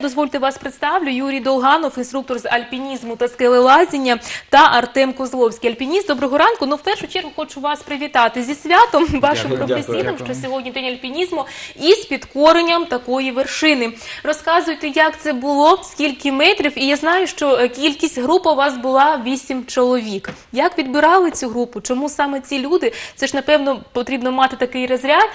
Дозвольте вас представлю. Юрій Долганов, інструктор з альпінізму та скелелазіння, та Артем Козловський. Альпініст, доброго ранку. Ну, в першу чергу хочу вас привітати зі святом вашим Дякую. професійним, Дякую. що сьогодні день альпінізму, і з підкоренням такої вершини. Розказуйте, як це було, скільки метрів, і я знаю, що е, кількість група у вас була 8 чоловік. Як відбирали цю групу? Чому саме ці люди? Це ж напевно потрібно мати такий розряд.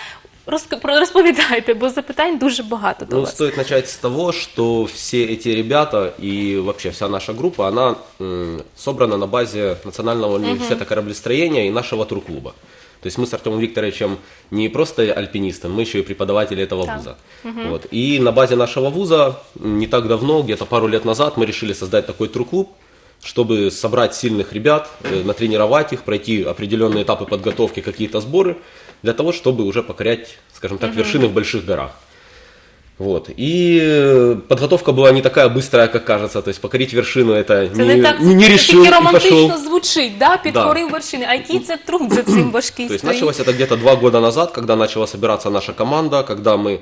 Розповідайте, бо запитань дуже багато до Ну, вас. стоит начать с того, что все эти ребята и вообще вся наша группа, она м, собрана на базе Национального университета кораблестроения и нашего турклуба. То есть мы с Артемом Викторовичем не просто альпинисты, мы еще и преподаватели этого Так. вуза. Вот. И на базе нашего вуза м, не так давно, где-то пару лет назад, мы решили создать такой турклуб, чтобы собрать сильных ребят, э, натренировать их, пройти определенные этапы подготовки, какие-то сборы, для того, чтобы уже покорять, скажем так, вершины в больших горах. Вот. И э, подготовка была не такая быстрая, как кажется. То есть покорить вершину это Це не, не так не, не решил тільки и романтично пошел. звучить, да? підкорив вершини. А який це труд за цим важкий То есть стоїть? началось это где-то два года назад, когда начала собираться наша команда, когда мы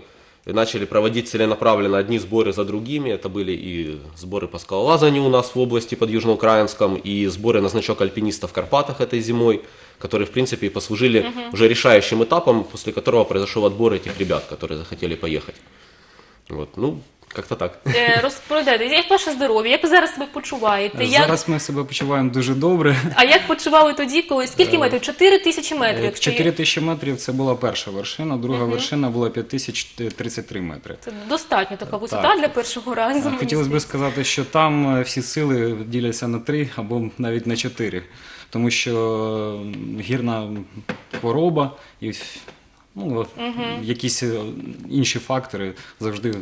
начали проводить целенаправленно одни сборы за другими. Это были и сборы по скалолазанию у нас в области под Южноукраинском, и сборы на значок альпиниста в Карпатах этой зимой, которые, в принципе, и послужили уже решающим этапом, после которого произошел отбор этих ребят, которые захотели поехать. Вот, ну, как-то так. Е, Розповідайте, як ваше здоров'я, як ви зараз себе почуваєте? Як... Зараз ми себе почуваємо дуже добре. А як почували тоді, коли скільки метрів? 4 тисячі метрів. якщо я- 4 тисячі метрів це була перша вершина, друга вершина була 5033 метри. Це достатньо така висота Так. для першого разу. мені Хотілося б здається. сказати, що там е, всі сили діляться на три або навіть на чотири, тому що е, гірна хвороба і ну, якісь е, інші фактори завжди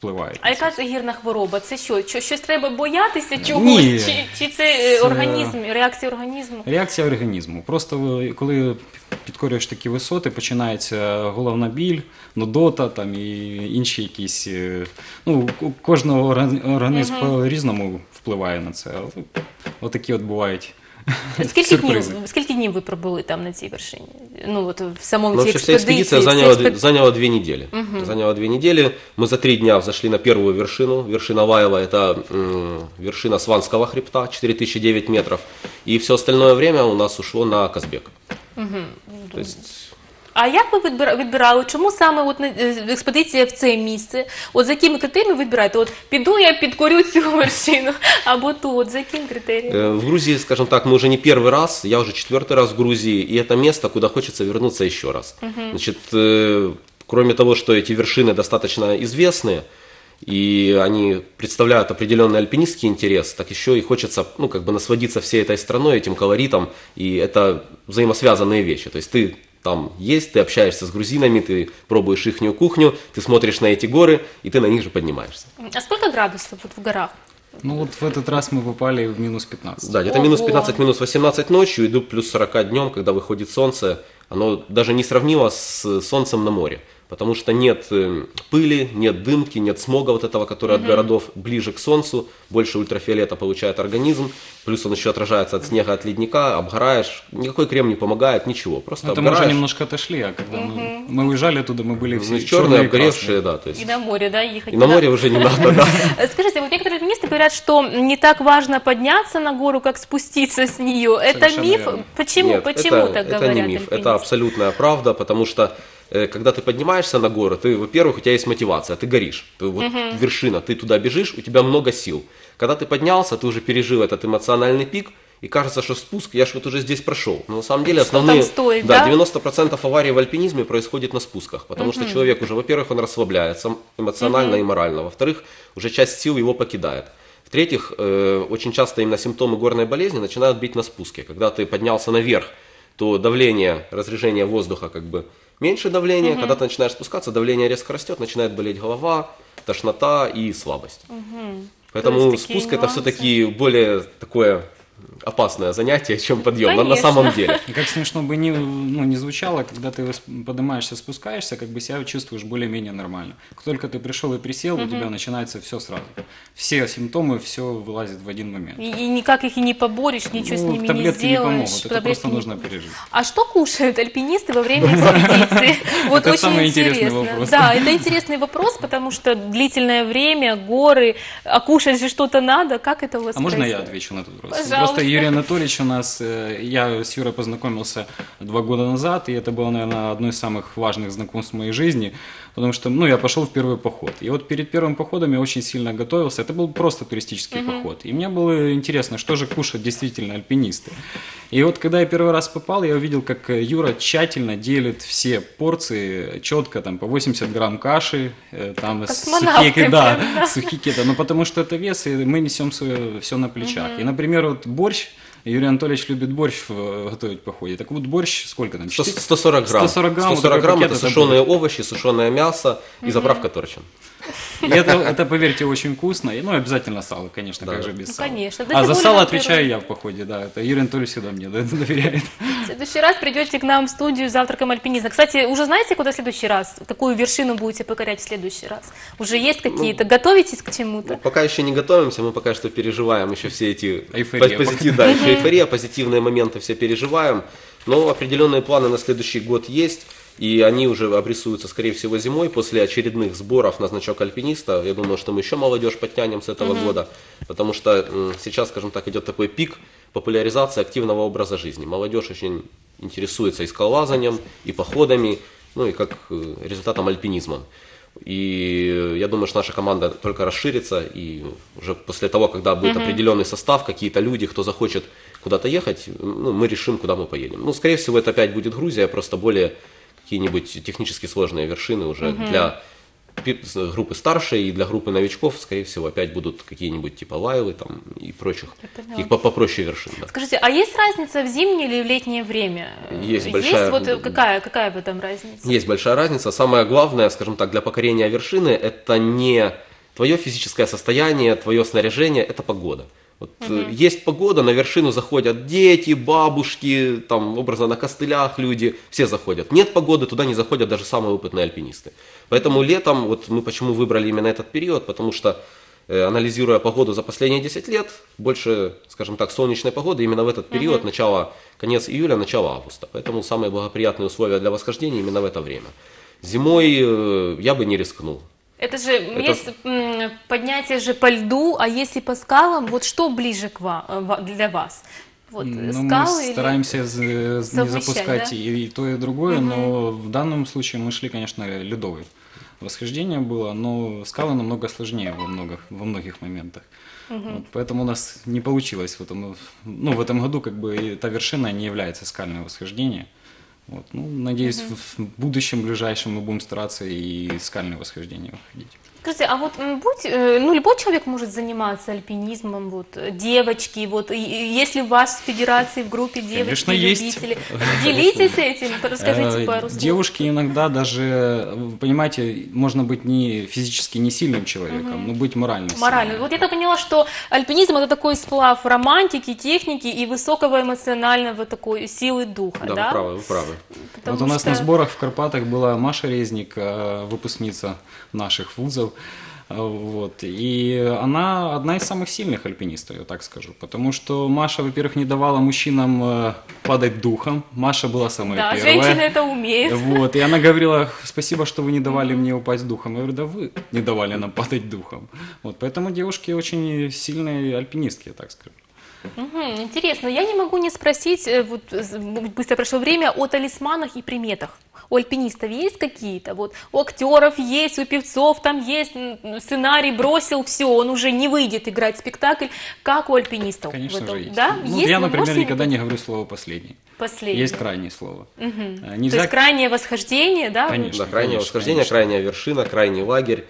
впливають. А яка це гірна хвороба? Це що? Що- Щось треба боятися чогось? Ні. Чи, чи це е, Це- організм, реакція організму? Реакція організму. Просто коли підкорюєш такі висоти, починається головна біль, нудота там і інші якісь. е, Ну, кожного орган- організм по-різному впливає на це. Отакі от бувають. Скільки днів, сюрпризи. скільки днів ви пробули там на цій вершині? Ну от в самому Ну, цій вообще вся экспедиция експедиції. заняла, цій експед- заняла две недели. Заняла две недели. Мы за три дня взошли на первую вершину. Вершина Ваева – это м, вершина Сванского хребта, 4009 метров. И все остальное время у нас ушло на Казбек. То есть А як ви відбира- відбирали? Чому саме от не- е, експедиція в це місце? От за якими критеріями ви відбираєте? От піду я підкорю цю вершину, або ту, от за яким критерієм? Э, В Грузии, скажем так, мы уже не первый раз, я уже четвертый раз в Грузии, и это место, куда хочется вернуться еще раз. Значит, э, кроме того, что эти вершины достаточно известные, и они представляют определенный альпинистский интерес, так еще и хочется, ну, как бы насладиться всей этой страной, этим колоритом, и это взаимосвязанные вещи. То есть ты там есть, ты общаешься с грузинами, ты пробуешь ихнюю кухню, ты смотришь на эти горы, и ты на них же поднимаешься. А скільки градусів от в горах? Ну от в этот раз мы попали в минус 15. Да, где-то минус 15, минус 18 ночью, иду плюс 40 днем, когда выходит солнце. Оно даже не сравнимо с солнцем на море, потому что нет э, пыли, нет дымки, нет смога вот этого, который от городов ближе к солнцу, больше ультрафиолета получает организм, плюс он еще отражается от снега, от ледника, обгораешь, никакой крем не помогает, ничего, просто Это мы уже обгораешь. немножко отошли, а когда мы, мы уезжали туда, мы были все Ну, черные, обгоревшие, да, то есть. И на море, да, ехать? И на море уже не надо, да. Скажите, вот некоторые альпинисты говорят, что не так важно подняться на гору, как спуститься с нее. Это миф? Почему? Почему это, так это говорят не миф, это абсолютная правда, потому что когда ты поднимаешься на гору, ты, во-первых, у тебя есть мотивация, ты горишь, ты вот вершина, ты туда бежишь, у тебя много сил. Когда ты поднялся, ты уже пережил этот эмоциональный пик, и кажется, что спуск, я ж вот уже здесь прошел. Но на самом деле Что основные, стоит, да? 90% аварий в альпинизме происходит на спусках, потому что человек уже, во-первых, он расслабляется эмоционально и морально, во-вторых, уже часть сил его покидает. В-третьих, э, очень часто именно симптомы горной болезни начинают бить на спуске. Когда ты поднялся наверх, то давление, разрежение воздуха как бы меньше давления. Когда ты начинаешь спускаться, давление резко растет, начинает болеть голова, тошнота и слабость. То Поэтому спуск это нюансы. все-таки более такое опасное занятие, чем подъем. На, на Конечно. самом деле. И как смешно бы не, ну, не звучало, когда ты поднимаешься, спускаешься, как бы себя чувствуешь более-менее нормально. Как только ты пришел и присел, у тебя начинается все сразу. Все симптомы, все вылазит в один момент. И, и никак их и не поборешь, ничего с Ну, ними не таблетки не сделаешь. помогут, это таблетки просто не нужно пережить. А что кушают альпинисты во время экспедиции? Вот Это очень самый интересный интересно. вопрос. Да, это интересный вопрос, потому что длительное время, горы, а кушать же что-то надо. Как это у вас А можно я отвечу на этот вопрос? Пожалуйста. Просто Юрий Анатольевич у нас, э, я с Юрой познакомился два года назад, и это было, наверное, одно из самых важных знакомств в моей жизни, потому что, ну, я пошел в первый поход. И вот перед первым походом я очень сильно готовился. Это был просто туристический поход. И мне было интересно, что же кушают действительно альпинисты. И вот когда я первый раз попал, я увидел, как Юра тщательно делит все порции четко, там, по 80 грамм каши, э, там, сухие, да, да. сухие какие-то, ну потому что это вес, и мы несем свое все на плечах. И, например, вот борщ, Юрий Анатольевич любит борщ готовить в походе. Так вот борщ сколько там? Сто- Четыре- 140 грамм. 140 грамм, вот 140 такой грамм это это сушеные овощи, сушеное мясо и заправка торчин. И это, это, поверьте, очень вкусно. И, ну, обязательно сало, конечно, Да. как же без Ну, сала. конечно. Да А за сало отвечаю я в походе, да. Это Юрий Анатольевич всегда мне доверяет. В следующий раз придете к нам в студию с завтраком альпинизма. Кстати, уже знаете, куда в следующий раз? Какую вершину будете покорять в следующий раз? Уже есть какие-то? Готовитесь к чему-то? Ну, пока еще не готовимся, мы пока что переживаем еще все эти Эйфория пози- позитив- да, еще эйфория, позитивные моменты все переживаем. Но определенные планы на следующий год есть. И они уже обрисуются, скорее всего, зимой после очередных сборов на значок альпиниста. Я думаю, что мы еще молодежь подтянем с этого года, потому что сейчас, скажем так, идет такой пик популяризации активного образа жизни. Молодежь очень интересуется и скалолазанием, и походами, ну и как э, результатом альпинизма. И я думаю, что наша команда только расширится, и уже после того, когда будет определенный состав, какие-то люди, кто захочет куда-то ехать, ну, мы решим, куда мы поедем. Ну, скорее всего, это опять будет Грузия, просто более какие-нибудь технически сложные вершины уже для пи- с- группы старшей и для группы новичков, скорее всего, опять будут какие-нибудь типа лайлы там и прочих, по- попроще вершин. да. Скажите, а есть разница в зимнее или в летнее время? Есть большая- вот э, какая, какая в этом разница? Есть большая разница. Самое главное, скажем так, для покорения вершины, это не твое физическое состояние, твое снаряжение, это погода. Вот, э, Есть погода, на вершину заходят дети, бабушки, там, образно на костылях люди, все заходят. Нет погоды, туда не заходят даже самые опытные альпинисты. Поэтому летом, вот мы почему выбрали именно этот период, потому что э, анализируя погоду за последние 10 лет, больше, скажем так, солнечной погоды именно в этот период, начало, конец июля, начало августа. Поэтому самые благоприятные условия для восхождения именно в это время. Зимой э, я бы не рискнул. Это же есть м, поднятие же по льду, а если по скалам, вот что ближе к вам, для вас? Вот э, Ну, мы скалы или- стараемся з- не совмещать, запускать да? и, и то, и другое, но в данном случае мы шли, конечно, ледовый. Восхождение было, но скалы намного сложнее во многих, во многих моментах. Вот, поэтому у нас не получилось в этом, ну, в этом году как бы эта вершина не является скальное восхождение. Вот, ну, надеюсь, в- в будущем ближайшем мы будем стараться и скальное восхождение выходить. Скажите, а вот будь, э, ну любой человек может заниматься альпинизмом, вот э, девочки, вот и- и если у вас в федерации в группе девочки Конечно, есть. любители, делитесь этим, расскажите Э, пару слов. Девушки иногда даже, вы понимаете, можно быть не физически не сильным человеком, но быть морально Морально. сильным. Вот я так поняла, что альпинизм это такой сплав романтики, техники и высокого эмоционального такой силы духа, Да, да? вы правы, вы правы. Потому вот у нас что- на сборах в Карпатах была Маша Резник, э, выпускница наших вузов. Э, Вот. И она одна из самых сильных альпинистов, я так скажу. Потому что Маша, во-первых, не давала мужчинам э, падать духом. Маша была самая Да, первая. женщины это умеют. Вот, и она говорила, спасибо, что вы не давали мне упасть духом. Я говорю, да вы не давали нам падать духом. Вот, поэтому девушки очень сильные альпинистки, я так скажу. Мгм, интересно, я не могу не спросить, э, вот з- быстро прошло время, о талисманах и приметах. У альпинистов есть какие-то? Вот у актеров есть, у певцов там есть, сценарий бросил, все, он уже не выйдет играть спектакль. Как у альпинистов? в Конечно этом? же есть. Да? Ну, есть? я, например, можете никогда не говорю слово «последний». Последнее. Есть крайнее слово. Мгм. Э, То Нельзя... есть крайнее восхождение, да? Конечно. Да, крайнее конечно, восхождение, конечно. крайняя вершина, крайний лагерь.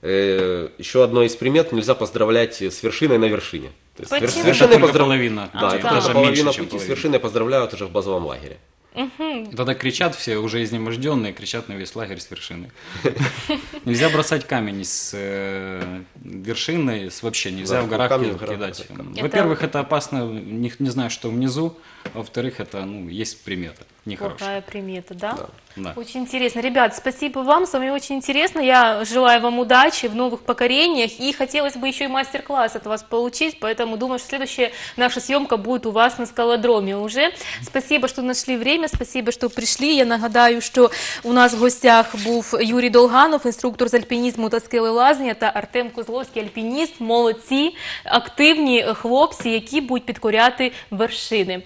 Э, Еще одно из примет нельзя поздравлять с вершиной на вершине. То есть Почему? с Это только половина. Да, А, это да. даже Даже половина меньше, пути чем с половина. вершиной поздравляют уже в базовом лагере. И тогда кричат все, уже изнеможденные, кричат на весь лагерь с вершины. Нельзя бросать камень с э, вершины, с вообще нельзя в горах кидать. Во-первых, это опасно, не, знаю, что внизу. Во-вторых, это, ну, есть примета, нехорошая. Плохая примета, да? Да. Очень интересно. Ребят, спасибо вам, с вами очень интересно. Я желаю вам удачи в новых покорениях. И хотелось бы еще и мастер-класс от вас получить, поэтому думаю, что следующая наша съемка будет у вас на скалодроме уже. Спасибо, що знайшли время, спасибо, що прийшли. Я нагадаю, що у нас в гостях був Юрій Долганов, інструктор з альпінізму та скелелазня, та Артем Козловський, альпініст. Молодці, активні хлопці, які будуть підкоряти вершини.